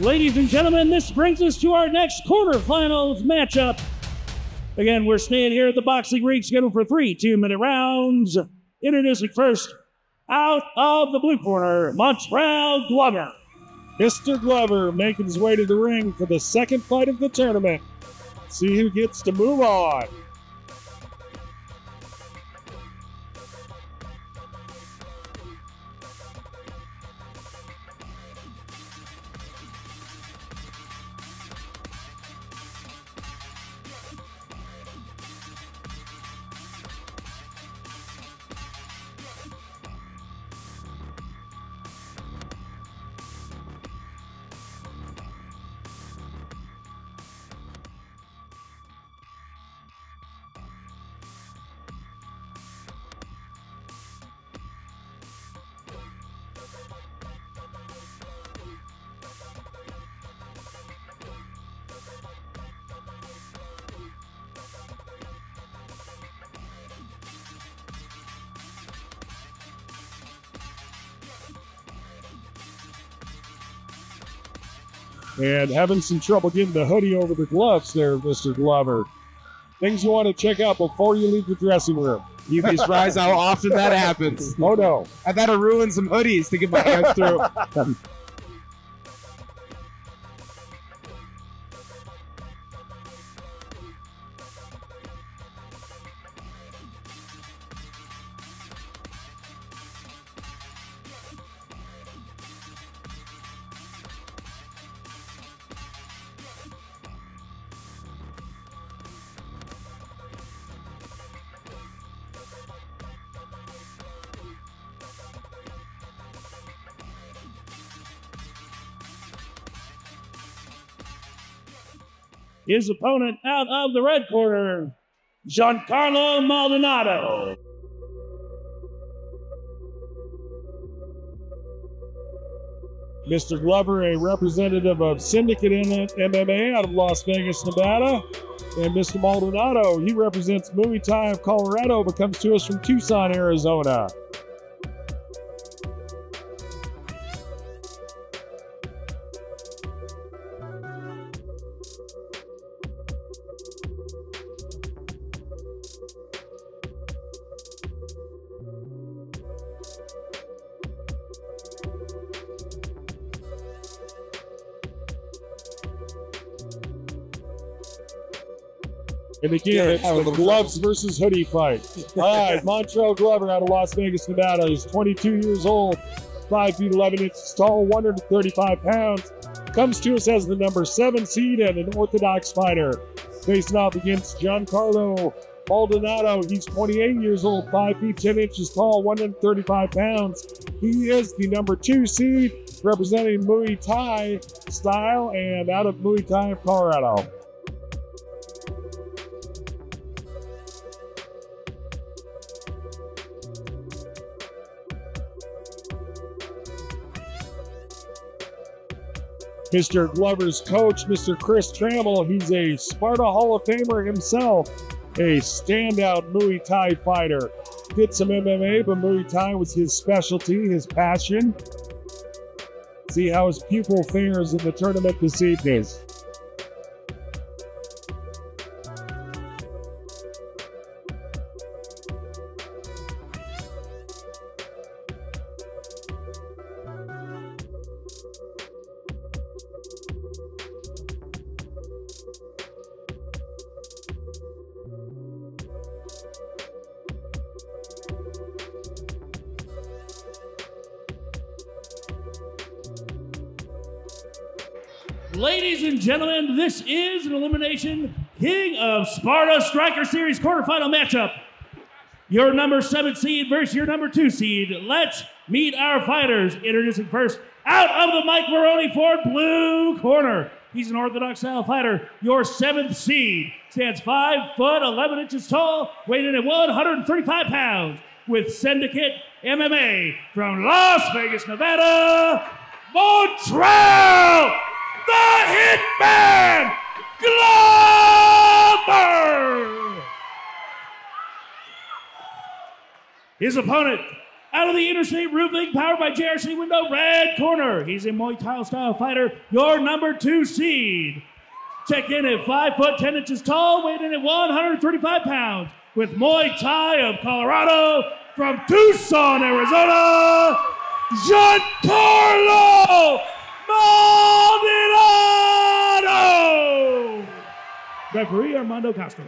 Ladies and gentlemen, this brings us to our next quarterfinals matchup. Again, we're staying here at the boxing ring scheduled for three two minute rounds. Introducing first, out of the blue corner, Montrell Glover. Mr. Glover making his way to the ring for the second fight of the tournament. See who gets to move on. And having some trouble getting the hoodie over the gloves there, Mr. Glover. Things you want to check out before you leave the dressing room. You'd be surprised how often that happens. Oh no. I've had to ruin some hoodies to get my hands through. His opponent out of the red corner, Jeancarlo Maldonado. Mr. Glover, a representative of Syndicate MMA out of Las Vegas, Nevada. And Mr. Maldonado, he represents Muay Thai of Colorado, but comes to us from Tucson, Arizona. And again, it's the gloves versus hoodie fight. All right, Montrell Glover out of Las Vegas, Nevada. He's 22 years old, 5 feet 11 inches tall, 135 pounds. Comes to us as the number seven seed and an orthodox fighter. Facing off against Jeancarlo Maldonado. He's 28 years old, 5 feet 10 inches tall, 135 pounds. He is the number two seed, representing Muay Thai style and out of Muay Thai of Colorado. Mr. Glover's coach, Mr. Chris Trammell. He's a Sparta Hall of Famer himself, a standout Muay Thai fighter. Did some MMA, but Muay Thai was his specialty, his passion. See how his pupil fares in the tournament this evening. Ladies and gentlemen, this is an elimination King of Sparta Striker Series quarterfinal matchup. Your number seven seed versus your number two seed. Let's meet our fighters. Introducing first, out of the Mike Maroney Ford blue corner. He's an orthodox style fighter. Your seventh seed stands five foot eleven inches tall, weighing in at 135 pounds. With Syndicate MMA from Las Vegas, Nevada, Montrell the Hitman Glover. His opponent Out of the Interstate Roofing, powered by JRC Window, red corner. He's a Muay Thai style fighter, your number two seed. Check in at 5 foot 10 inches tall, weighing in at 135 pounds, with Muay Thai of Colorado from Tucson, Arizona, Jeancarlo Maldonado! Referee Armando Castro.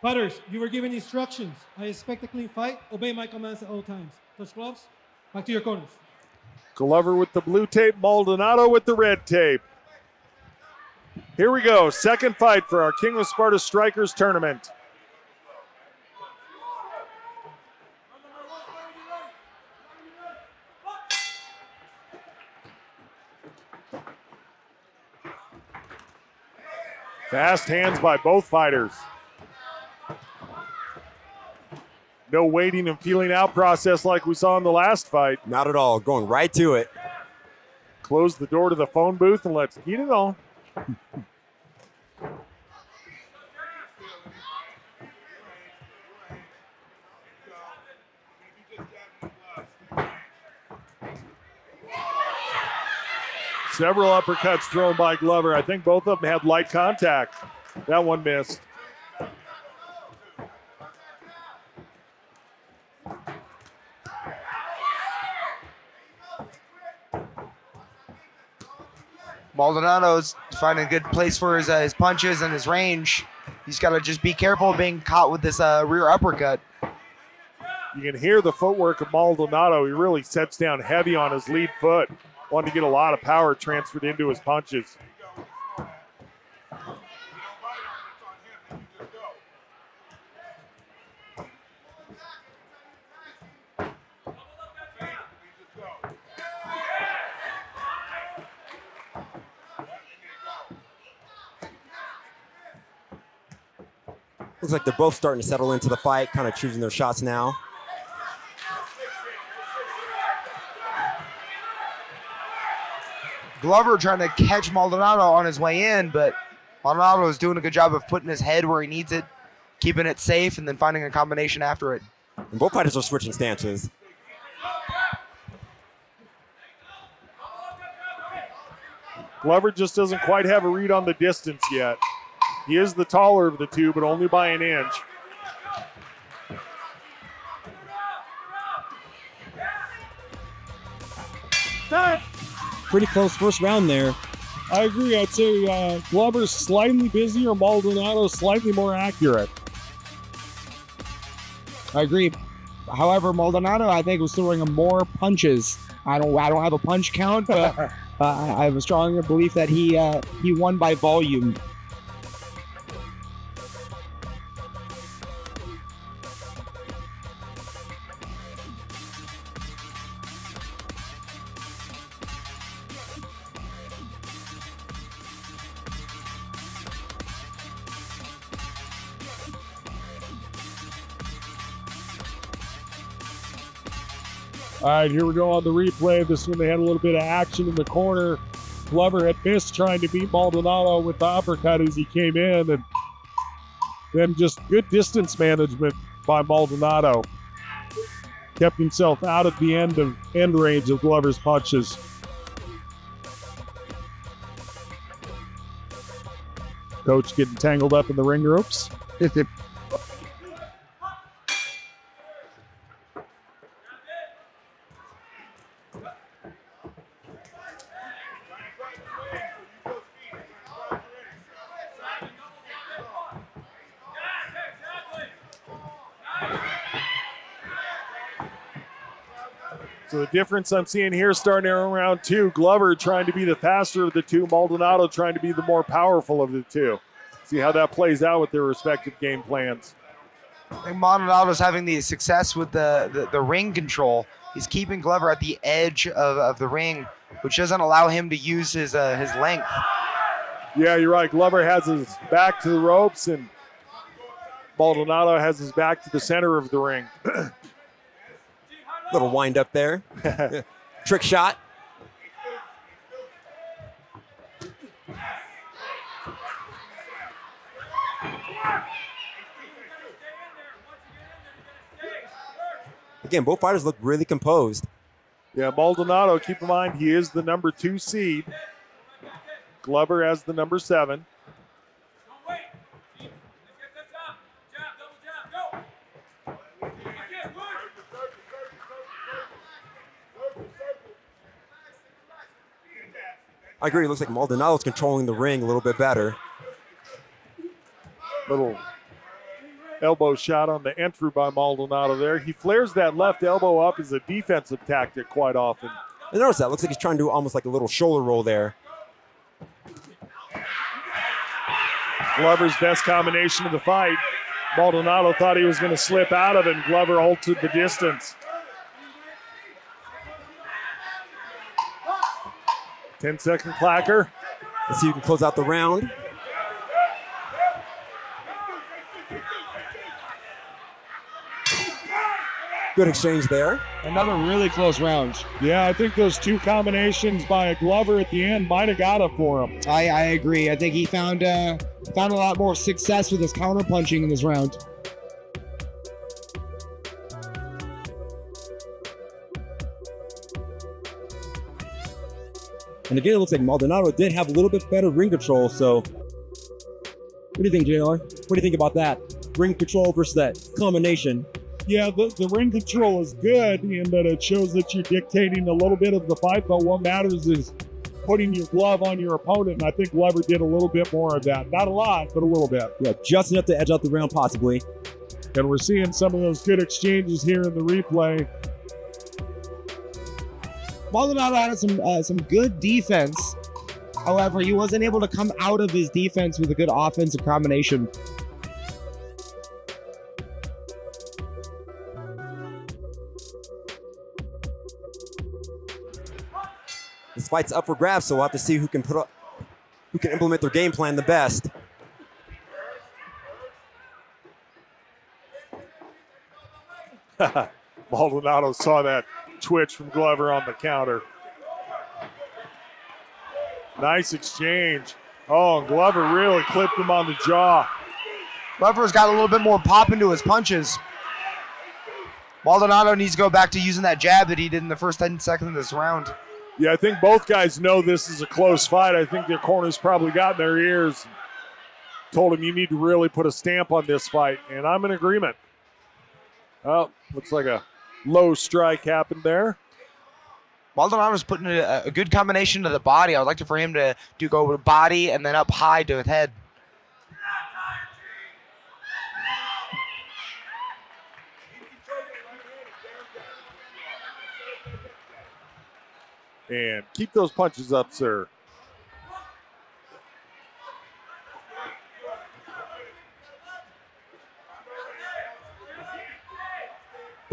Fighters, you were given instructions. I expect a clean fight. Obey my commands at all times. Touch gloves. Back to your corners. Glover with the blue tape, Maldonado with the red tape. Here we go. Second fight for our King of Sparta Strikers tournament. Fast hands by both fighters. No waiting and feeling out process like we saw in the last fight. Not at all. Going right to it. Close the door to the phone booth and let's get it on. Several uppercuts thrown by Glover. I think both of them had light contact. That one missed. Maldonado's finding a good place for his, uh, his punches and his range. He's got to just be careful of being caught with this uh, rear uppercut. You can hear the footwork of Maldonado. He really sets down heavy on his lead foot. Wanting to get a lot of power transferred into his punches. Looks like they're both starting to settle into the fight, kind of choosing their shots now. Glover trying to catch Maldonado on his way in, but Maldonado is doing a good job of putting his head where he needs it, keeping it safe, and then finding a combination after it. And both fighters are switching stances. Glover just doesn't quite have a read on the distance yet. He is the taller of the two, but only by an inch. Pretty close first round there. I agree. I'd say uh, Glover's slightly busier, Maldonado slightly more accurate. I agree. However, Maldonado, I think, was throwing more punches. I don't, I don't have a punch count, but uh, I have a stronger belief that he, uh, he won by volume. Here we go on the replay. This one, they had a little bit of action in the corner. Glover had missed trying to beat Maldonado with the uppercut as he came in, and then just good distance management by Maldonado. Kept himself out at the end of end range of Glover's punches. Coach getting tangled up in the ring ropes. So the difference I'm seeing here starting around round two, Glover trying to be the faster of the two, Maldonado trying to be the more powerful of the two. See how that plays out with their respective game plans. I think Maldonado's having the success with the, the, the ring control. He's keeping Glover at the edge of, of the ring, which doesn't allow him to use his uh, his length. Yeah, you're right. Glover has his back to the ropes, and Maldonado has his back to the center of the ring. Little wind up there. Trick shot. Again, both fighters look really composed. Yeah, Maldonado, keep in mind, he is the number two seed. Glover as the number seven. I agree. It looks like Maldonado's controlling the ring a little bit better. Little elbow shot on the entry by Maldonado there. He flares that left elbow up as a defensive tactic quite often. I notice that. Looks like he's trying to do almost like a little shoulder roll there. Glover's best combination of the fight. Maldonado thought he was going to slip out of it, and Glover altered the distance. 10 second clacker. Let's see who can close out the round. Good exchange there. Another really close round. Yeah, I think those two combinations by a Glover at the end might have got it for him. I, I agree. I think he found uh, found a lot more success with his counter punching in this round. And again, it looks like Maldonado did have a little bit better ring control. So, what do you think, JR? What do you think about that? Ring control versus that combination. Yeah, the, the ring control is good in that it shows that you're dictating a little bit of the fight, but what matters is putting your glove on your opponent. And I think Glover did a little bit more of that. Not a lot, but a little bit. Yeah, just enough to edge out the round, possibly. And we're seeing some of those good exchanges here in the replay. Maldonado had some uh, some good defense. However, he wasn't able to come out of his defense with a good offensive combination. This fight's up for grabs, so we'll have to see who can put up, who can implement their game plan the best. Maldonado saw that twitch from Glover on the counter. Nice exchange. Oh, and Glover really clipped him on the jaw. Glover's got a little bit more pop into his punches. Maldonado needs to go back to using that jab that he did in the first 10 seconds of this round. Yeah, I think both guys know this is a close fight. I think their corners probably got in their ears. Told him you need to really put a stamp on this fight, and I'm in agreement. Oh, looks like a low strike happened there. Maldonado's putting a, a good combination to the body. I would like to, for him to do go with body and then up high to his head. And keep those punches up, sir.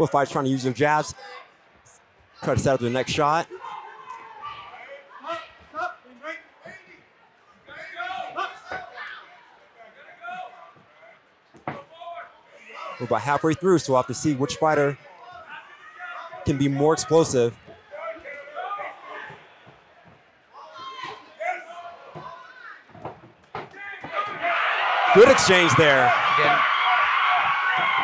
Fighters trying to use their jabs. Try to set up their next shot. We're about halfway through, so we'll have to see which fighter can be more explosive. Good exchange there.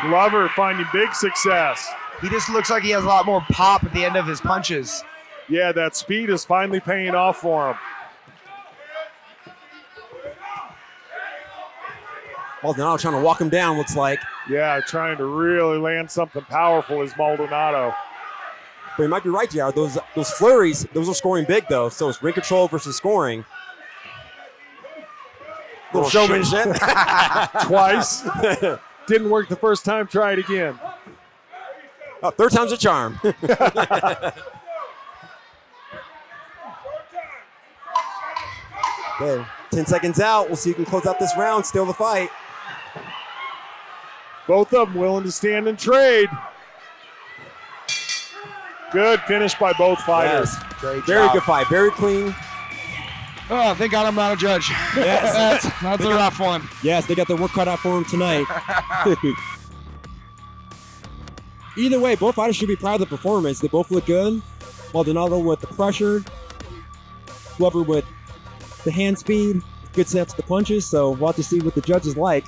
Glover finding big success. he just looks like he has a lot more pop at the end of his punches. Yeah, that speed is finally paying off for him. Maldonado trying to walk him down, looks like. Yeah, trying to really land something powerful is Maldonado. But you might be right, JR. Those those flurries, those are scoring big though. So it's ring control versus scoring. Little Little showmanship. Twice. Didn't work the first time, try it again. Oh, third time's a charm. okay, 10 seconds out. We'll see who can close out this round, steal the fight. Both of them willing to stand and trade. Good finish by both fighters. Yes. Very job. good fight. Very clean. Oh, thank God I'm not a judge. Yes. that's that's a rough one. Yes, they got their work cut out for them tonight. Either way, both fighters should be proud of the performance. They both look good. Maldonado with the pressure, Glover with the hand speed, good sets to the punches. So we'll have to see what the judges like.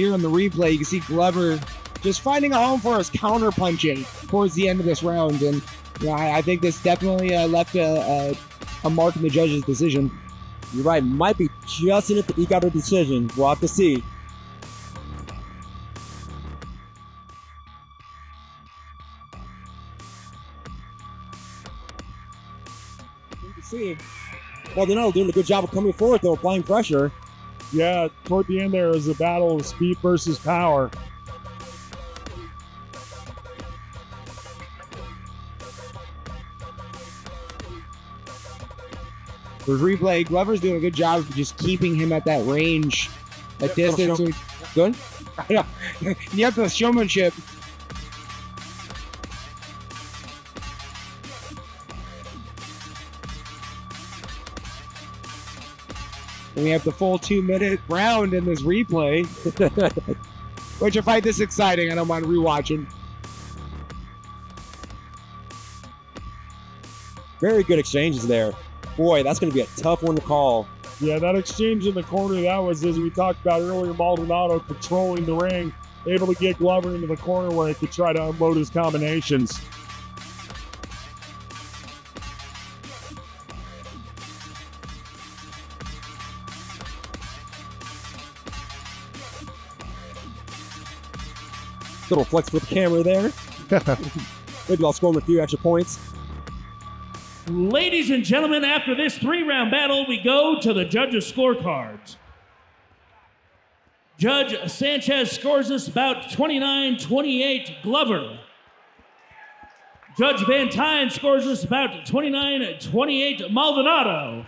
Here in the replay, you can see Glover just finding a home for his counter punching towards the end of this round. And I, I think this definitely uh, left a, a, a mark in the judge's decision. You're right. Might be just enough to eke out a decision. We'll have to see. You can see Maldonado doing a good job of coming forward, though, applying pressure. Yeah, toward the end there was a battle of speed versus power. For replay, Glover's doing a good job of just keeping him at that range, that Yeah, distance. show- Good. yeah, you have the showmanship. And we have the full two minute round in this replay. Which, if I this exciting, I don't mind rewatching. Very good exchanges there. Boy, that's going to be a tough one to call. Yeah, that exchange in the corner, that was, as we talked about earlier, Maldonado controlling the ring, able to get Glover into the corner where he could try to unload his combinations. Little flex for the camera there. Maybe I'll score him a few extra points. Ladies and gentlemen, after this three round battle, we go to the judges' scorecards. Judge Sanchez scores us about 29 28 Glover. Judge Van Tyne scores us about 29 28 Maldonado.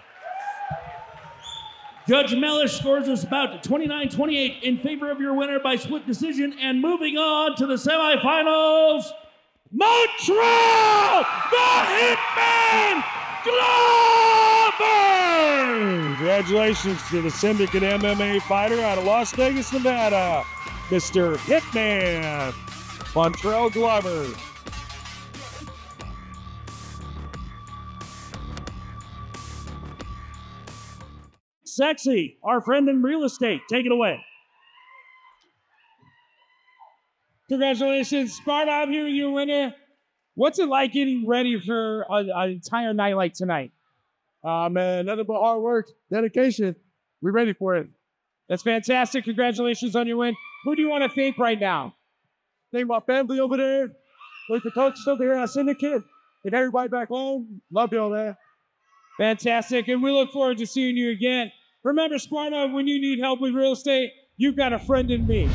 Judge Mellish scores us about 29 28 in favor of your winner by split decision. And moving on to the semifinals, Montrell, the Hitman Glover! Congratulations to the Syndicate MMA fighter out of Las Vegas, Nevada, Mr. Hitman, Montrell Glover. Sexy, our friend in real estate, take it away. Congratulations, Sparta. I'm here with your winner. What's it like getting ready for an entire night like tonight? Ah, man, nothing but hard work, dedication. We're ready for it. That's fantastic. Congratulations on your win. Who do you want to thank right now? Thank my family over there, like the coaches over here at Syndicate, and everybody back home. Love y'all there. Fantastic. And we look forward to seeing you again. Remember, Sparta, when you need help with real estate, you've got a friend in me.